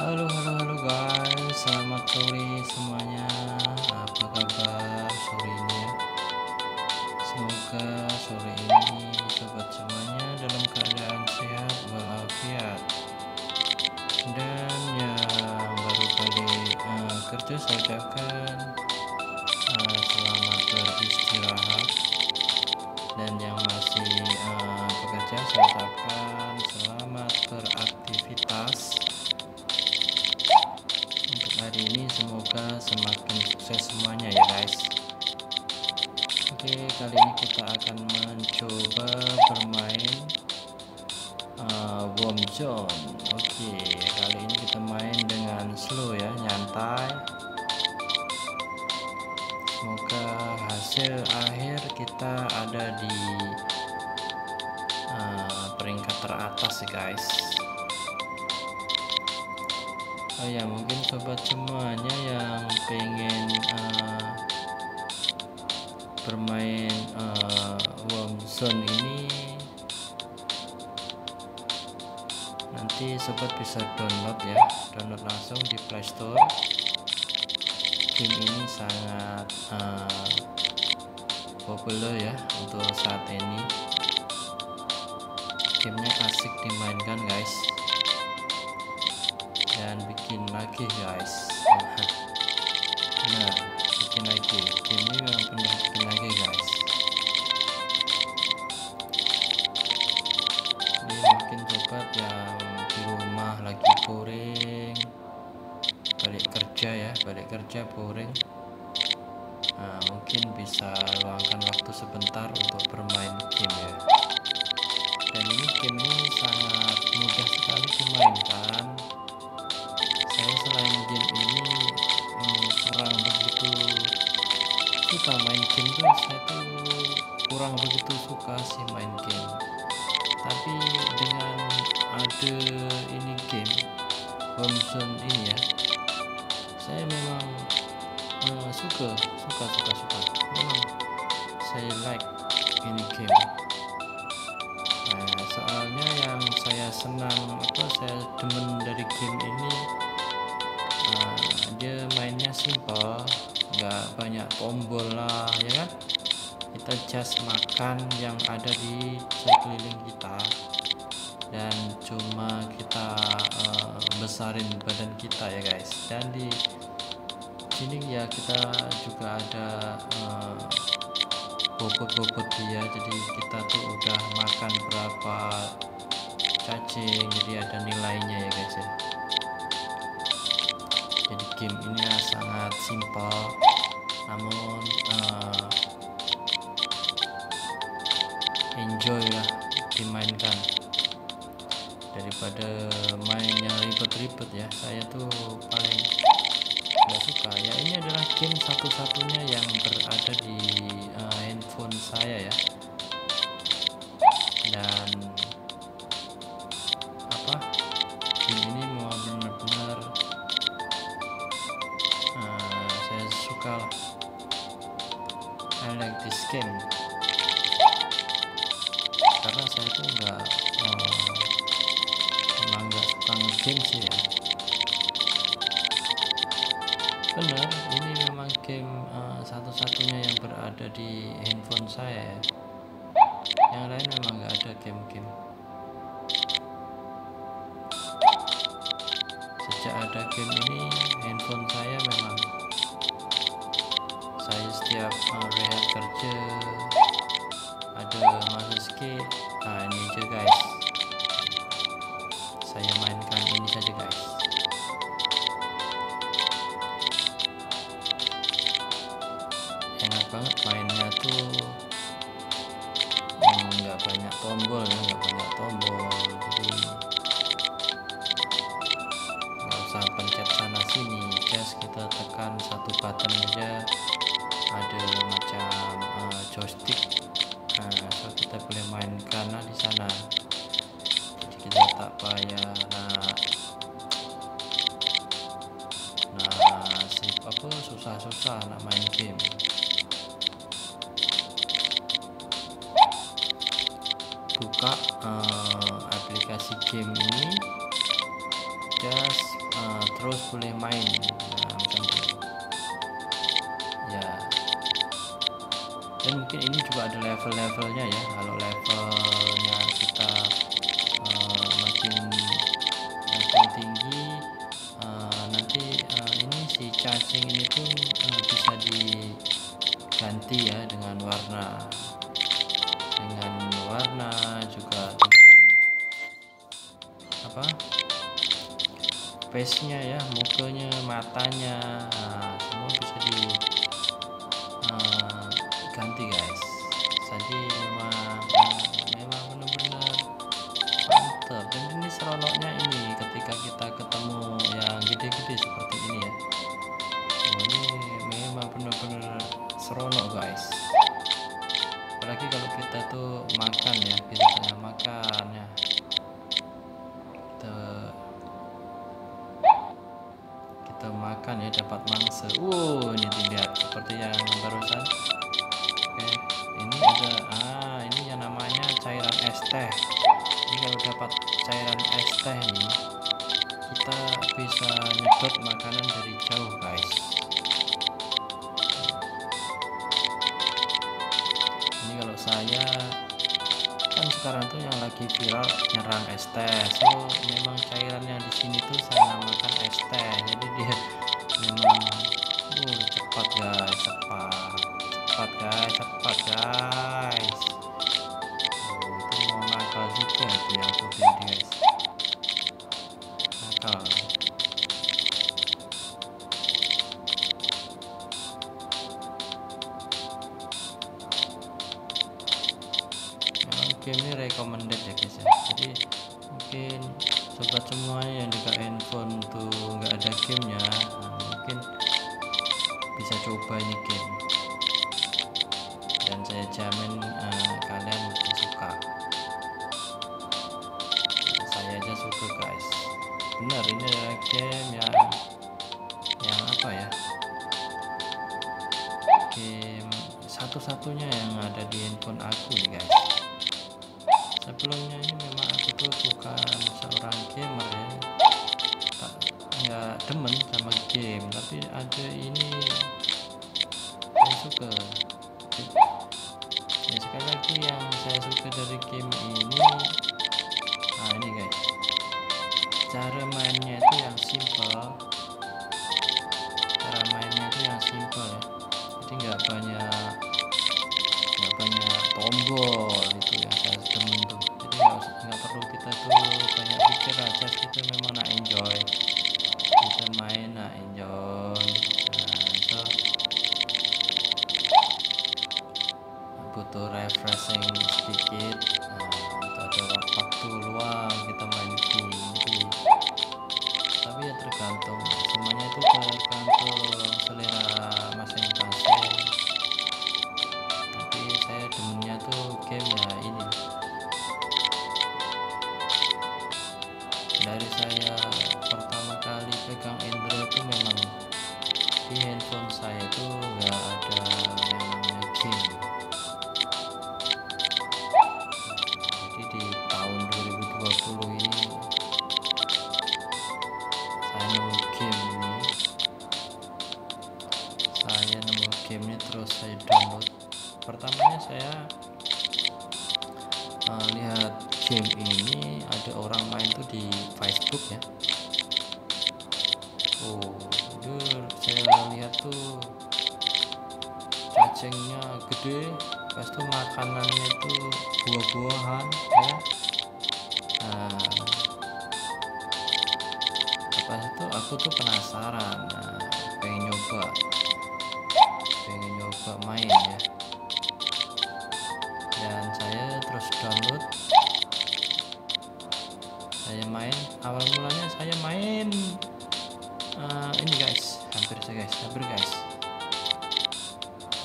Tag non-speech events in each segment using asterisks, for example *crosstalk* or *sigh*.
Halo halo halo guys. Selamat sore semuanya. Apa kabar sore ini Semoga sore ini Sobat semuanya dalam keadaan sehat walafiat. Dan yang baru kali uh, kerja saya ucapkan uh, Selamat beristirahat. Dan yang masih uh, bekerja saya ucapkan sukses semuanya ya guys. Oke kali ini kita akan mencoba bermain uh, zone. Oke kali ini kita main dengan slow ya nyantai. Semoga hasil akhir kita ada di uh, peringkat teratas ya guys oh ya mungkin sobat semuanya yang pengen uh, bermain uh, warm zone ini nanti sobat bisa download ya. Download langsung di playstore game ini sangat uh, populer ya untuk saat ini. Gamenya asik dimainkan guys bikin lagi guys like ini game nah, soalnya yang saya senang apa saya demen dari game ini uh, dia mainnya simple nggak banyak tombol lah ya kan? Kita just makan yang ada di sekeliling kita dan cuma kita uh, besarin badan kita ya guys. Dan di sini ya kita juga ada uh, bobot-bobot dia jadi kita tuh udah makan berapa cacing jadi ada nilainya ya guys ya. Jadi game ini sangat simpel namun uh, enjoy lah dimainkan. Daripada mainnya ribet-ribet ya saya tuh paling nggak suka. Ya ini adalah game satu-satunya yang berada di uh, saya ya. Dan apa? Game ini mau benar-benar uh, saya suka lah. I like this game karena saya tuh nggak uh, emang nggak suka game sih ya. Benar game uh, satu-satunya yang berada di handphone saya. Ya yang lain memang nggak ada game-game. Sejak ada game ini handphone saya memang saya setiap uh, kerja ada masa skip nah ini aja guys. Saya mainkan ini saja guys aku susah-susah nak main game. Buka uh, aplikasi game ini. Just uh, terus boleh main. Nah, ya. Dan mungkin ini juga ada level-levelnya ya. Kalau levelnya kita ganti ya dengan warna. Dengan warna juga dengan apa face nya ya mukanya matanya atau makan ya dapat mangsa. Wow, ini dilihat seperti yang barusan. Oke, ini ada ah ini yang namanya cairan es teh. Ini kalau dapat cairan es teh ini kita bisa nyedot makanan dari jauh, guys. Ini kalau saya sekarang tuh yang lagi viral nyerang ST so memang cairan yang di sini tuh saya namakan ST jadi dia memang uh, cepat guys cepat. Cepat guys cepat guys. guys sabar guys.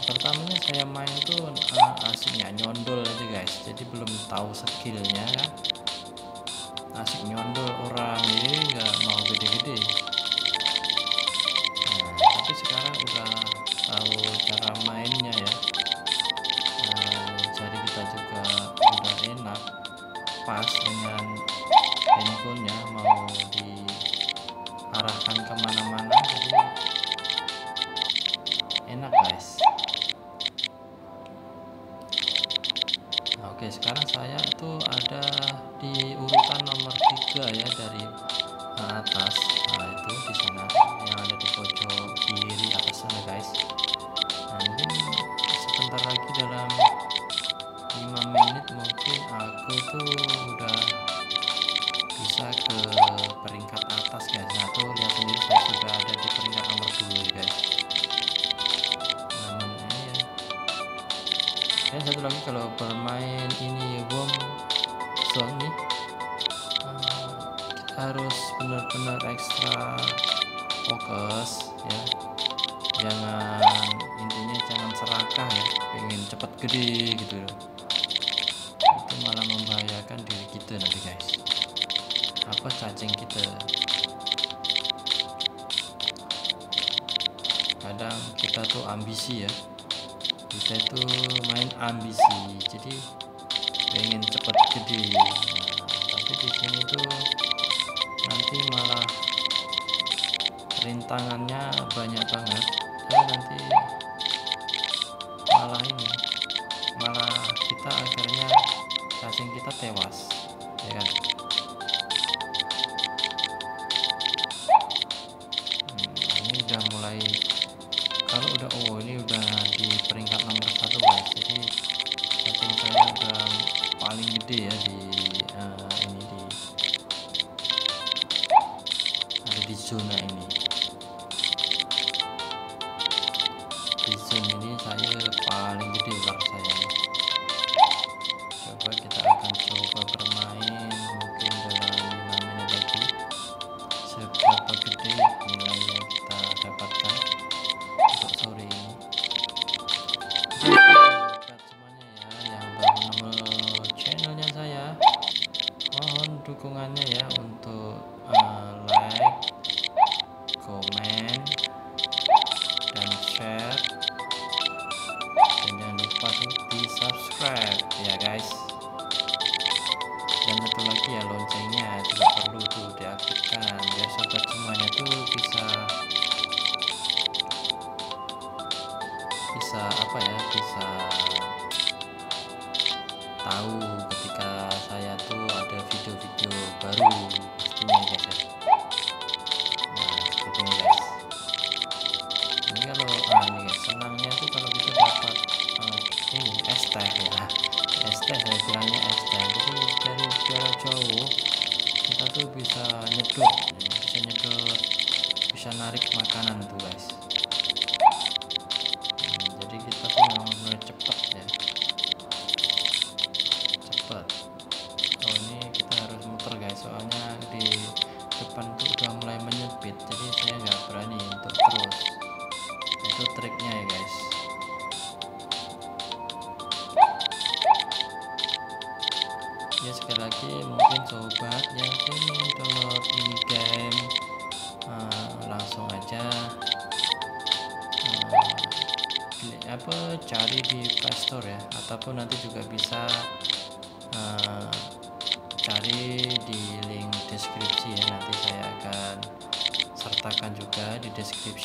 Pertamanya saya main tuh eh, uh, asiknya nyondol aja guys. Jadi belum tahu skillnya kan. Asik nyondol orang ini nggak mau gede-gede. Nah, tapi sekarang udah tahu cara main benar-benar ekstra fokus ya. Jangan intinya jangan serakah ya pengen cepat gede gitu itu malah membahayakan diri kita nanti guys. Apa cacing kita? Kadang kita tuh ambisi ya. Kita tuh main ambisi jadi pengen cepat gede. Nah, tapi di sini tuh nanti malah rintangannya banyak banget. Dan nanti malah ini malah kita akhirnya cacing kita tewas.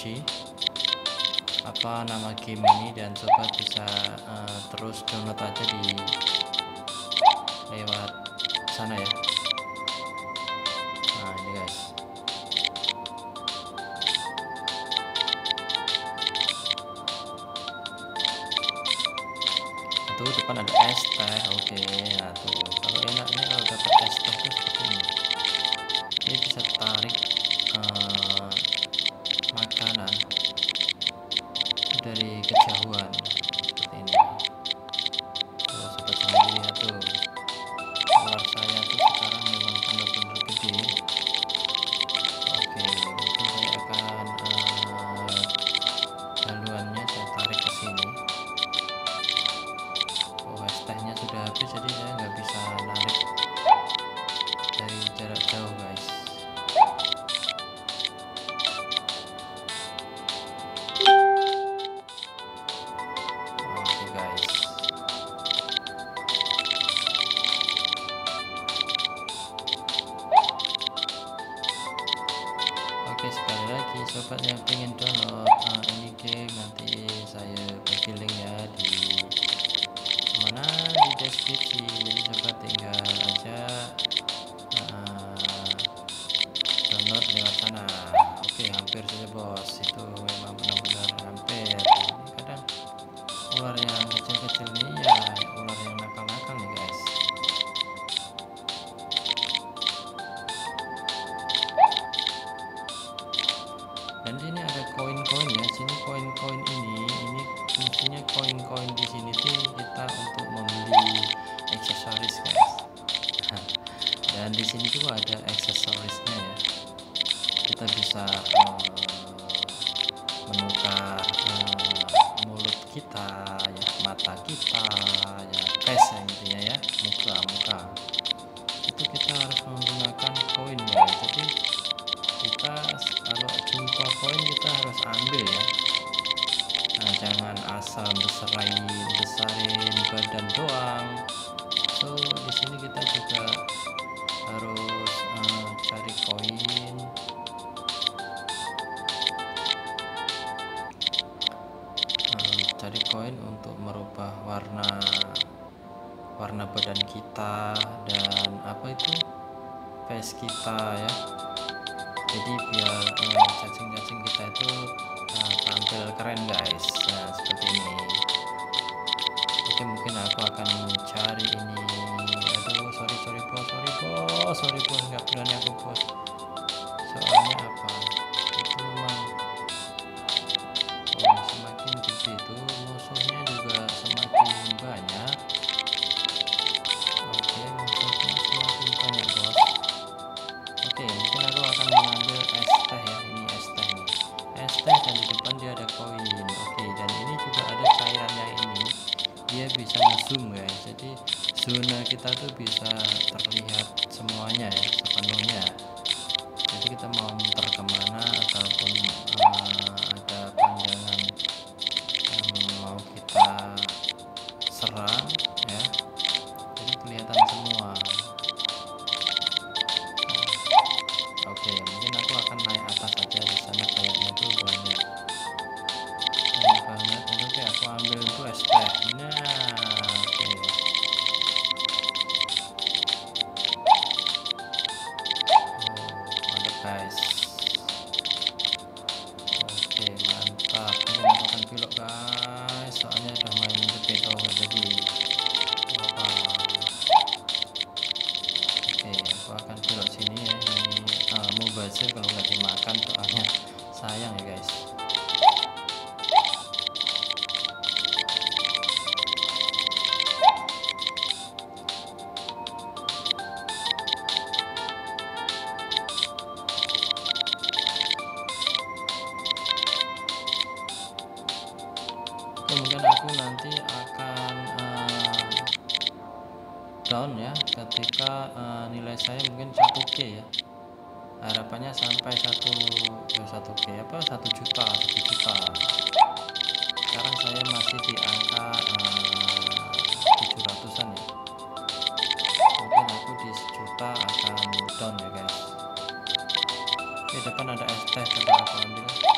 Yoshi apa nama game ini dan sobat bisa uh, terus download aja di dan sini ada koin-koin ya. Sini koin-koin ini ini fungsinya koin-koin di sini tuh kita untuk membeli aksesoris guys. Dan di sini juga ada aksesorisnya ya. Kita bisa uh, menukar uh, mulut kita ya mata kita ya face ya intinya ya. Muka muka. Itu kita harus koin kita harus ambil ya. Nah jangan asal besarain besarin badan doang. So di sini kita juga harus uh, cari koin cari koin untuk merubah warna warna badan kita dan apa itu? Face kita jadi biar cacing-cacing kita itu uh, tampil keren guys. Nah seperti ini. Oke mungkin aku akan mencari ini. Aduh sorry sorry bos sorry bos sorry bos. Nggak berani aku bos. Soalnya apa? Itu memang oh, semakin gede itu musuhnya juga semakin banyak zoom guys. Jadi zona kita tuh bisa terlihat semuanya ya sepenuhnya sampai satu ya satu k apa satu juta satu juta. Sekarang saya masih di angka tujuh ratusan ya. Mungkin aku di sejuta akan down ya guys. Di depan ada es teh coba aku ambil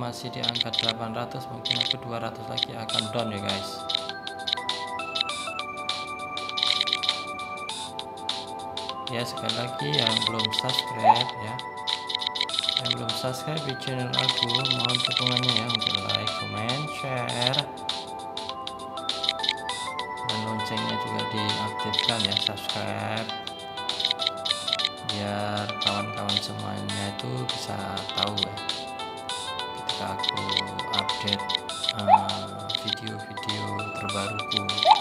masih di angka 800 mungkin aku 200 lagi akan down ya guys. Ya sekali lagi yang belum subscribe ya. Yang belum subscribe di channel aku mohon dukungannya ya untuk like, comment, share. Dan loncengnya juga diaktifkan ya subscribe. Biar kawan-kawan semuanya itu bisa tahu ya aku update eh, video-video uh, video terbaruku.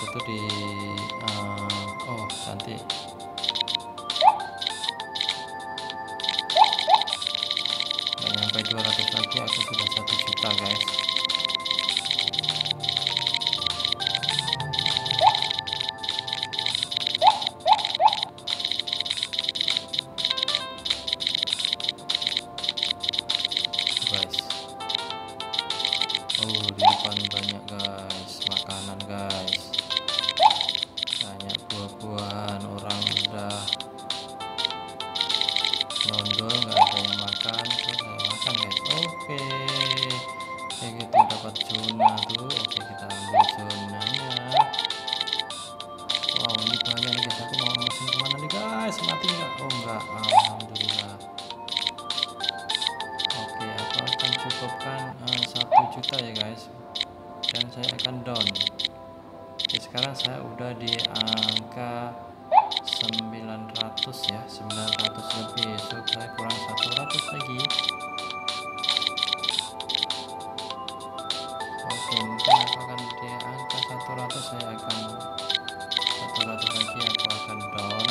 itu di uh, oh nanti 900 ya 900 lebih. Sudah kurang 100 lagi. Oke mungkin aku akan di angka 100 saya akan 100 lagi aku akan down.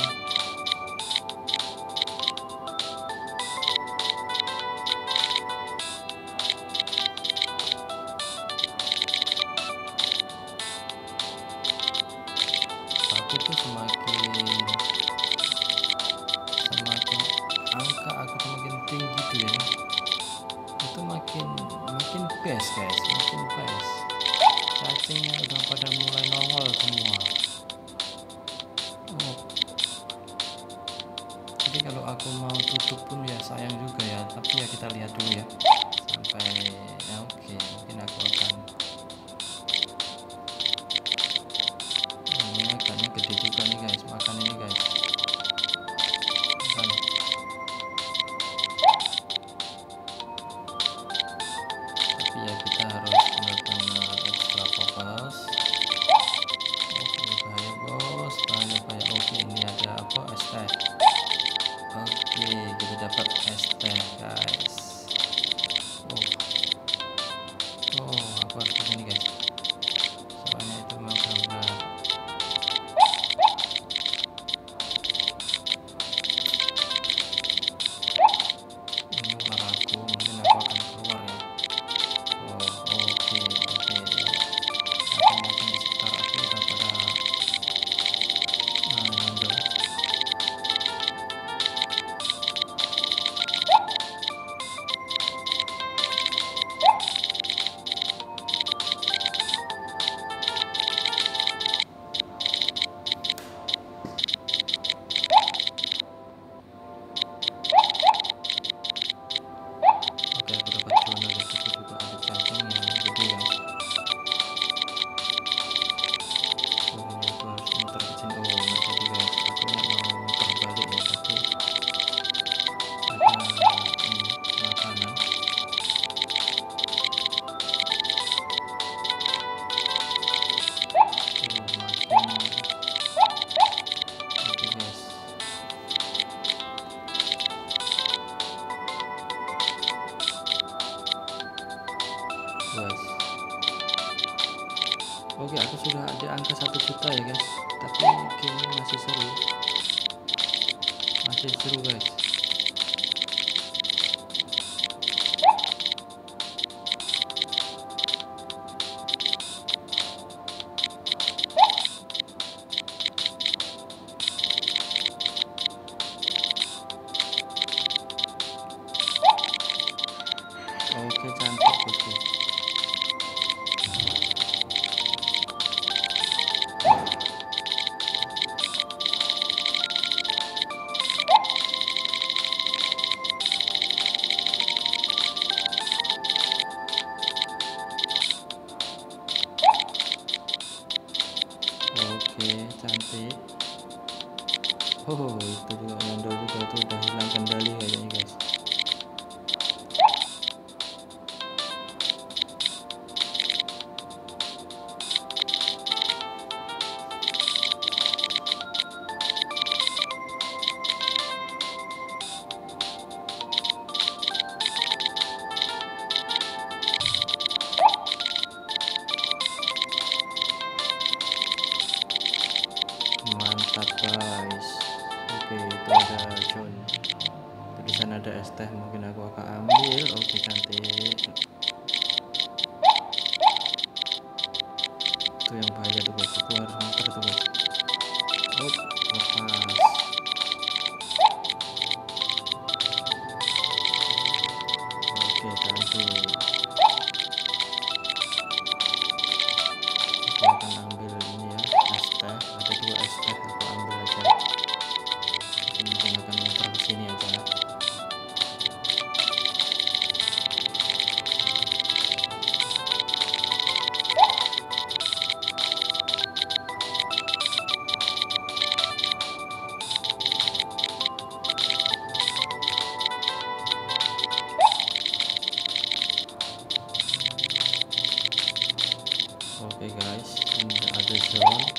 John.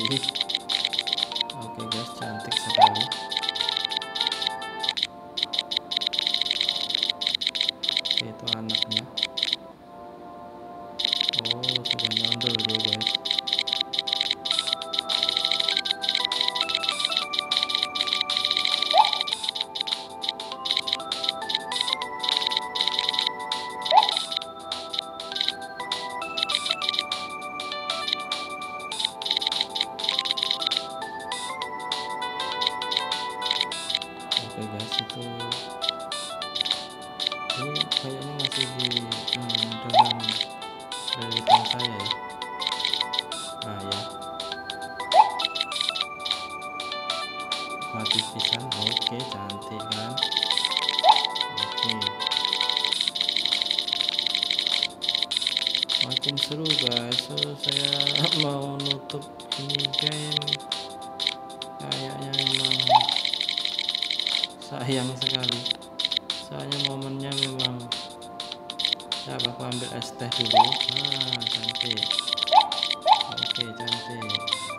Mm-hmm. *laughs* Saab aku ambil es teh dulu. Ah cantik. Oke cantik.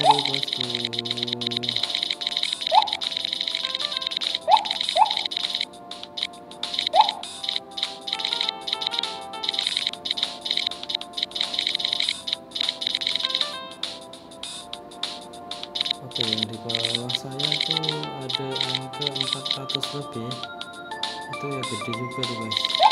Oke yang di bawah saya tuh ada angka 400 lebih. Itu ya gede juga tuh guys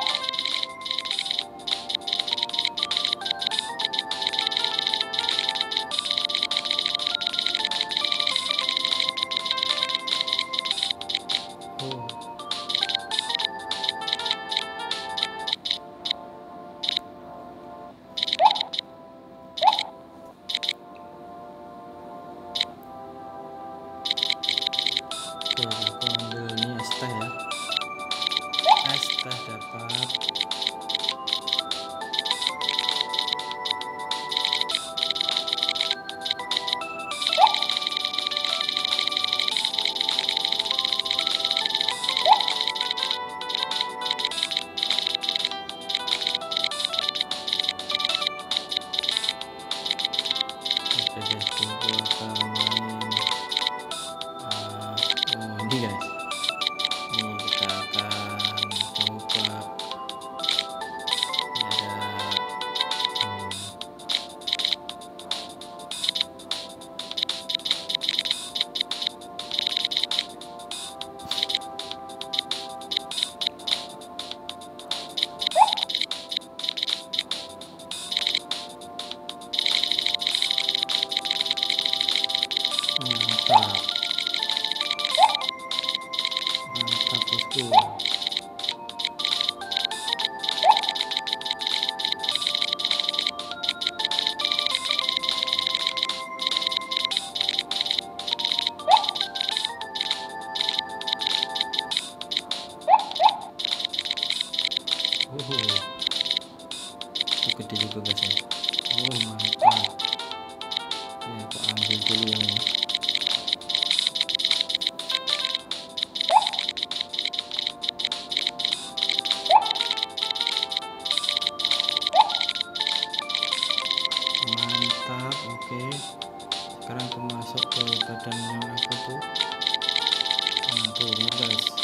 nah tuh ini guys oh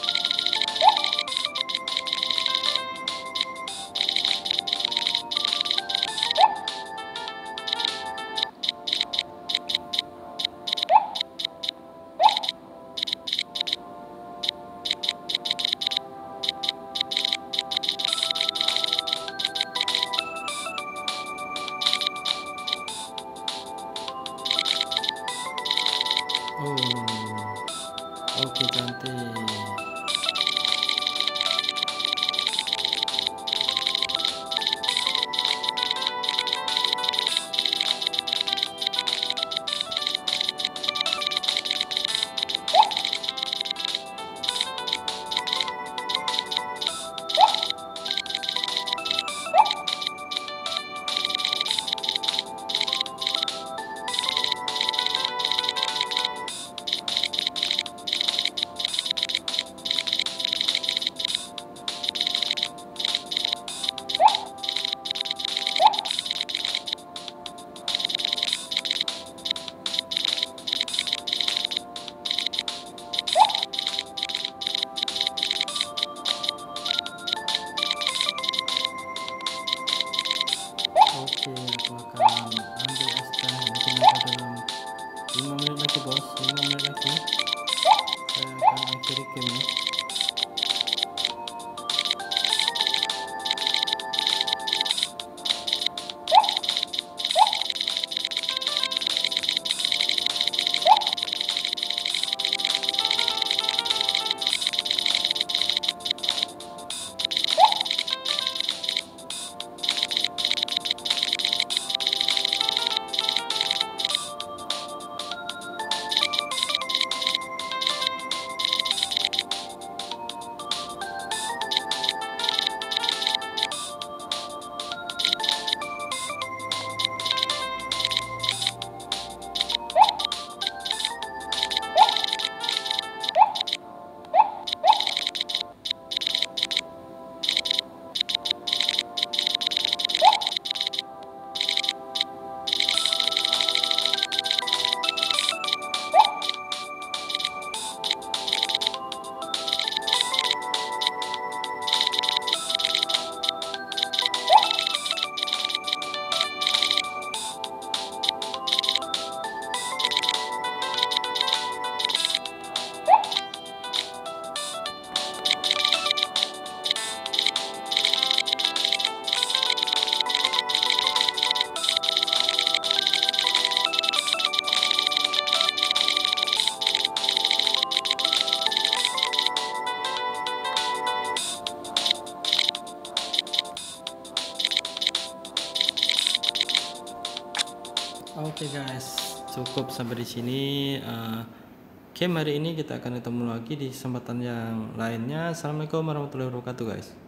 sampai di sini. Uh, hari ini kita akan ketemu lagi di kesempatan yang lainnya. Assalamualaikum warahmatullahi wabarakatuh guys.